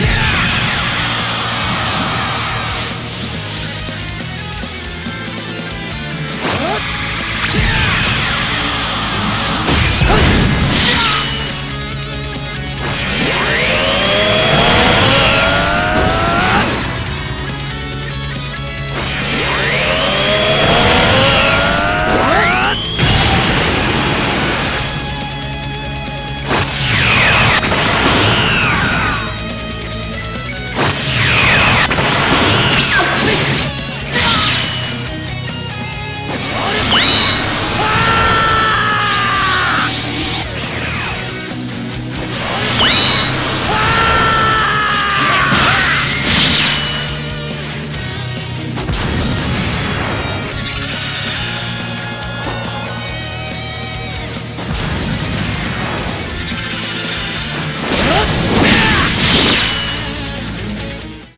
Yeah!